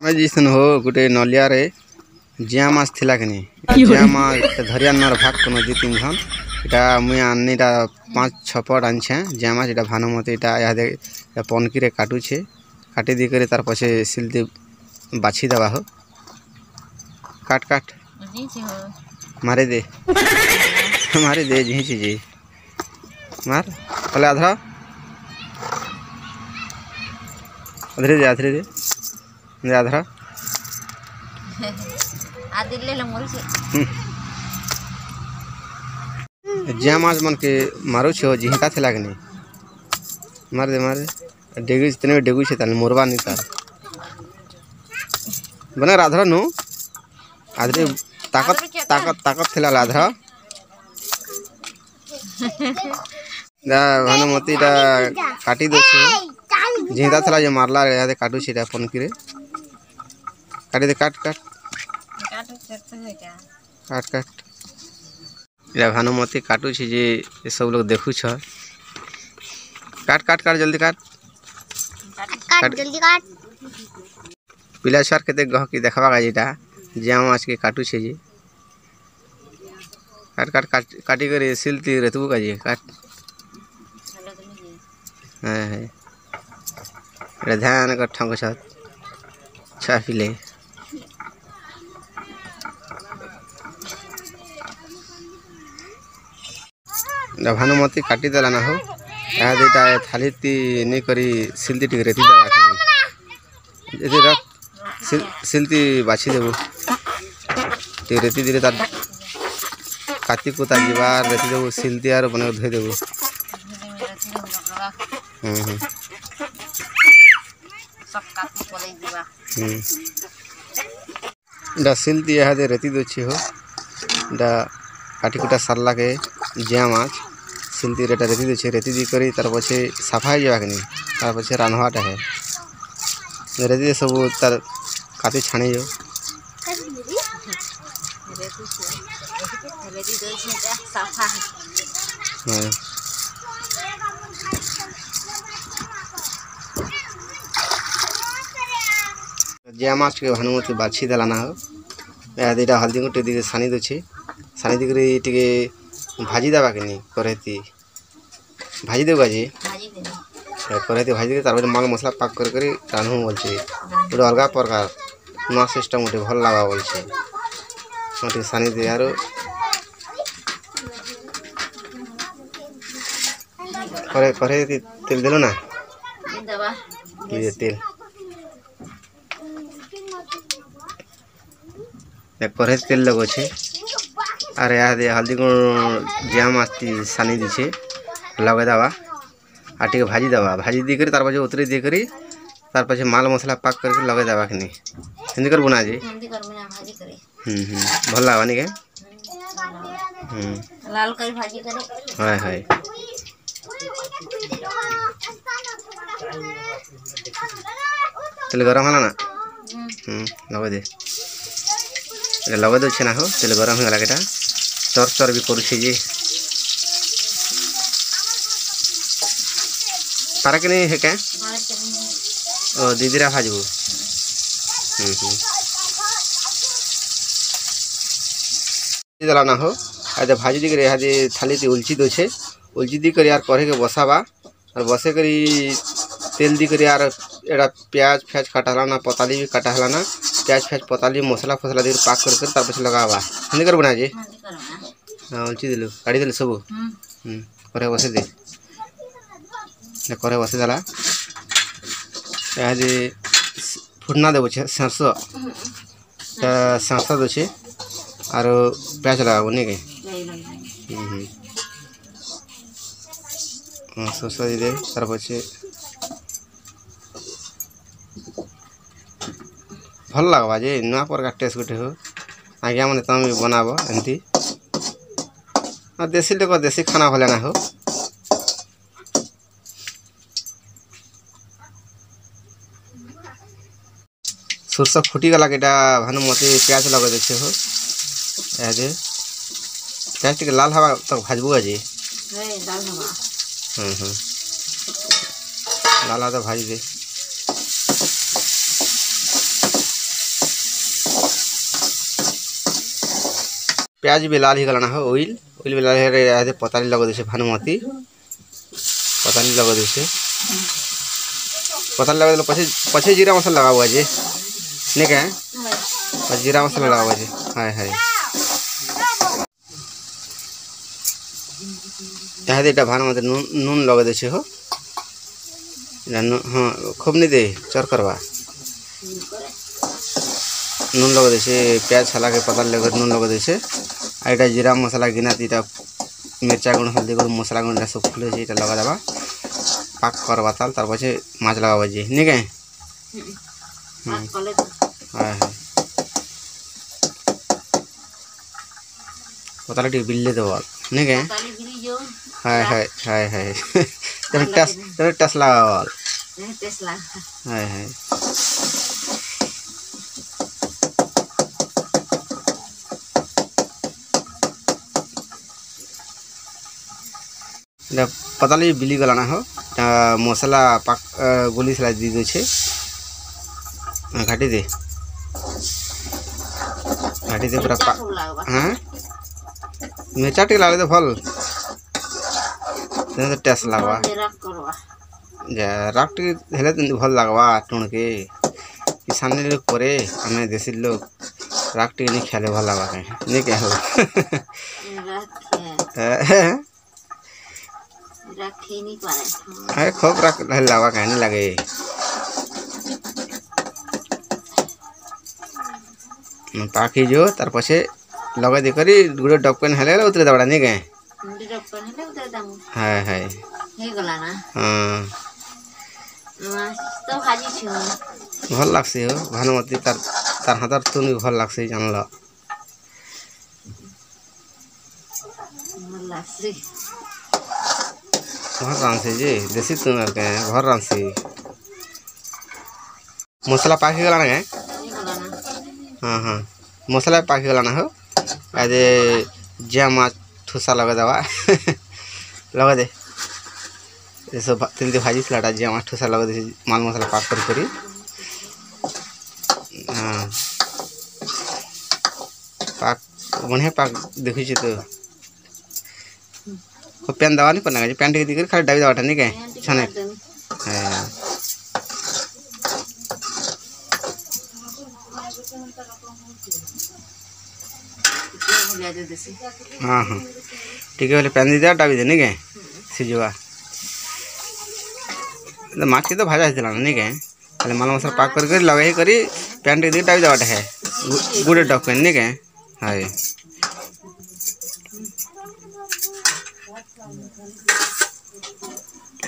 ଆମେ ଯାଇଥିଲୁ ହୋ ଗୋଟେ ନଲିଆରେ ଜିଆ ମାଛ ଥିଲା କି ନି ଜିଆ ମାଛ ଧରି ଆନବାର ଭାଗ କନ ଦୁଇ ତିନି ଜଣ ଏଇଟା ମୁଇଁ ଆନି ଏଇଟା ପାଞ୍ଚ ଛଅ ପଟ ଆନିଛେ ଜିଆ ମାଛ ଏଇଟା ଭାନୁମତି ଏଇଟା ଇହାଦେ ପନକିରେ କାଟୁଛେ କାଟି ଦେଇକରି ତାର ପଛେ ସିଲତି ବାଛି ଦେବା ହୋ କାଟ କାଟ ମାରି ଦେ ମାରି ଦେ ଝିଞ୍ଚି ଯେ ମାର କଲେ ଆଧର ଆଧରେ ଦେ ଆଧରେ ଦେ ज़्यादा रहा? आदिल ले हम्म। मन के मारो छो जिहिता थे लगने? मर दे मर डेगुस इतने भी डेगुस है तन नहीं था बना राधा नो? आदरे ताकत ताकत ताकत थे ला राधा काटी दोस्त जिहिता थे मारला रे काटू छिड़ा फ़ोन काट दे काट काट। काट काट एरा भानुमती काटू छी जे सब लोग देखू छ। काट काट काट जल्दी काट। काट जल्दी काट। पिला सर के देख की देखवा का जेटा जे हम आज के काटू छी जे। काट काट काट काटी करे सिलती रहतू का जे काट। हाँ। है हाँ, हाँ। ध्यान कर ठंग छ छा पिले। ଭାନୁମତି କାଟିଦେଲା ନା ହଉ ଏହା ଦୁଇଟା ଥାଲିଟି ନେଇକରି ସିଲ୍ତି ଟିକେ ରେତିଦେବା ଯଦି ରଖ ସିଲ୍ତି ବାଛିଦେବୁ ଟିକେ ରେତି ଦେଲେ ତାର କାତିକୁ ତା ଯିବା ରେତି ଦେବୁ ସିଲ୍ତି ଆର ବନେଇ ଧୋଇଦେବୁ ହୁଁ ହୁଁ ଏଇଟା ସିଲ୍ତି ଏହା ରେତି ଦେଉଛି ହୋ ଏଇଟା କାଟିକୁଟା ସାରିଲାକେ ଜିଆ ମାଛ ସେମିତି ଏଇଟା ରେତି ଦେଉଛି ରେତି ଦେଇକରି ତାର ପଛେ ସଫା ହେଇଯିବା କିନି ତାର ପଛେ ରାନ୍ଧବାଟା ହେ ରେତିରେ ସବୁ ତାର କାତି ଛାଣିଯିବ ହଁ ଜିଆ ମାଛ ଟିକେ ଭାନୁମତି ବାଛି ଦେଲା ନା ଆଉ ଦୁଇଟା ହଳଦୀ ଗୋଟେ ଟିକେ ସାନି ଦେଉଛି ସାନି ଦେଇକରି ଟିକେ ভাজি দেবা কিনি কড়াইতে ভাজি দেব। কাজে কড়াইতে ভাজি দিয়ে তারপরে মাল মশলা পাক করে করে রাঁধু বলছে। ওটা অলগা প্রকার। নয় সিস্টেম গোটে ভালো লাগা বলছে। মোটে সানি দিয়ে আর। করে করে তেল দিল না? তেল। কড়াই তেল লগছে। আর ইহাদে হলদি গুঁড় জিয়া মাছটি সানি দিছে লগাই দেওয়া আর টিকে ভাজি দেওয়া ভাজি দিয়ে করে তার পাছে উতরে দিয়ে করে তার পাছে মাল মশলা পাক করে লগাই দেওয়া কিনি সেমতি করবো না আজ হিন্দি করবি না ভাজি করে হুম হুম ভাল লাগবা নাকি হুম লাল করে ভাজি করে হয় হয় তেল গরম হলো না হুম হুম লগাই দে এটা লগাই দেছে না হো তেল গরম হয়ে গেল এটা চর চর বি করছে যে পারা কি নেই হেকা আর কেমন ও দিদিরা ভাজবো হুম হুম দেলা না হো আজ ভাজি দিয়ে এহাদে থালিতে উলচি দছে উলচি দিয়ে করে আর কড়ে এটা পেঁয়াজ ফ্যাজ কাটা হলাম না পতালি বি কাটা হলাম না পেঁয়াজ ফ্যাজ পতালি মশলা ফসলা দিয়ে পাক করে করে তারপর লগাবা হিন্দি করবো না আজ হ্যাঁ অলচি দিলু কাড়ি দিলু সবু হুম করে বসে দে করে বসে দেলা পেঁয়াজ ফুটনা দেবো শেষ শেষ দেছে আর পেঁয়াজ লাগাবো নাকি হুম হুম শসা দিয়ে তারপর হচ্ছে ଭଲ ଲାଗ୍ବା ଯେ ନୂଆ ପ୍ରକାର ଟେଷ୍ଟ ଗୋଟେ ହଉ ଆଜ୍ଞାମାନେ ତୁମେ ବି ବନାବ ଏମିତି ଆଉ ଦେଶୀ ଲୋକ ଦେଶୀ ଖାନା ଭଲ ନା ହଉ ସୋରିଷ ଫୁଟିଗଲା ଏଇଟା ଭାନୁ ମୋତେ ପିଆଜ ଲଗେଇ ଦେଉଛେ ହଉ ଏବେ ପିଆଜ ଟିକେ ଲାଲ ହେବା ତ ଭାଜବୁ ଆଜି ହୁଁ ହୁଁ ଲାଲ ତ ଭାଜି ଦେ प्याज भी लाल ही है ओइल ओइल भी लाल है पता नहीं लगा दे भानुमती। पता नहीं लगा दे नहीं लगा दिल तो पछे पछे जीरा मसाला लगा हुआ जी नहीं क्या? जीरा मसाला लगा हुआ जी हाय हाय। यहाँ दे भानुमती, नून नून लगा दे हो। हाँ खूब नहीं दे, चर करवा। नून लगे देछे प्याज छाला के पता लगे नून लगे देछे आ इटा जीरा मसला गिना इटा मिर्चा गुण हल्दी गुण मसला गुण सब खुले छे इटा लगा देबा पाक करवा ताल तार पछे माछ लगाबा जी नहीं कहे बात कले तो हाय हाय पता लगे बिल्ले देबा नहीं कहे ताली गिरी जो हाय ଏଇଟା ପତାଲି ବିଲି ଗଲାନ ହୋ ଏଇଟା ମସଲା ପାକ୍ ଗୋଲି ସେଟା ଦେଇ ଦେଉଛେ ଘାଟି ଦେ ଘାଟି ଦେ ପୁରା ହଁ ମିର୍ଚା ଟିକେ ଲାଗଲେ ତ ଭଲ୍ ସେମିତି ଟେଷ୍ଟ ଲାଗ୍ବା ଯେ ରାଗ ଟିକେ ହେଲେ ଯେମିତି ଭଲ୍ ଲାଗ୍ବା ଟୁଣ୍କେ କିଷାନୀ ଲୋକ ପରେ ଆମେ ଦେଶୀ ଲୋକ ରାଗ ଟିକେ ନେଇ ଖାଇଲେ ଭଲ୍ ଲାଗ୍ବା କାହିଁ ନେଇ କାହିଁ ହବ रखे रखे नहीं पारे আরে খুব রাগ হেলে লাগবা কে নি লাগে পাখি যো তার পাশে লগাই দি করি গুড়ে ডকপেন হেলে উতরে দেবড়া নি কে मुंडी डॉक्टर ने उधर दम হ্যাঁ হ্যাঁ हे गला ना হ্যাঁ तो भाजी छु ভাল লাগছে হো ভানুমতি তার তার হাতার তুন ভাল লাগছে জানল मलासी ঘর घर रांसी जी, देसी तुम के घर रांसी मसला पाकि गला ना हाँ? हाँ मसला पाकि गला ना हो। आज जिया माँ ठूसा लगा दवा। लगा दे। ये सब तिल भाजी जिया माँ ठूसा लगा दे, माल मसला पाक कर, करी। हाँ। पाक बढ़िया पाक देखी तो। को पेन दवा नहीं पड़ना पैंट टिक दिकर खाली दबी दवा नहीं क्या छाने। हाँ। हाँ ठीक है पैन दी डाबी दे नहीं क्या सीजवा तो माछ के तो भाजा है नहीं क्या खाली माल मसला पाक कर लगे करी पेन टिक दिखे डाबी दवा है। गुड़े डॉक्टर नहीं क्या हाँ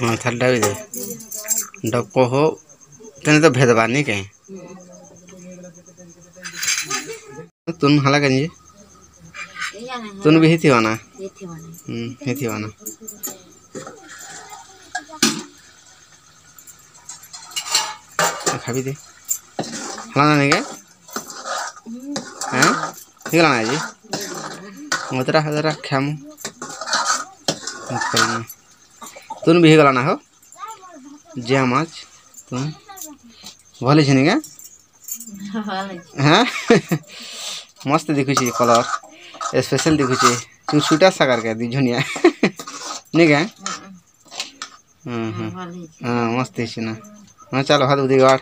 हाँ दे। डको हो तेने तो भेदबानी कहीं। तुन हाला करिए तुन भी थी वाना हिथी वाना हम्म, खा भी दे। हलाना नहीं क्या? हाँ? ठीक लाना जी? मैं हजरा तेरा करेंगे तुम भी गलाना हो जय माछ तुम भले छे क्या? हाँ? मस्त दिखुचे कलर स्पेशल दिखुचे। तुम छुटा सा करके दिझुनिया। नहीं क्या? हाँ, हाँ।, हम्म, हम्म। हाँ मस्त है ना हाँ चलो हाथ उदी गाड़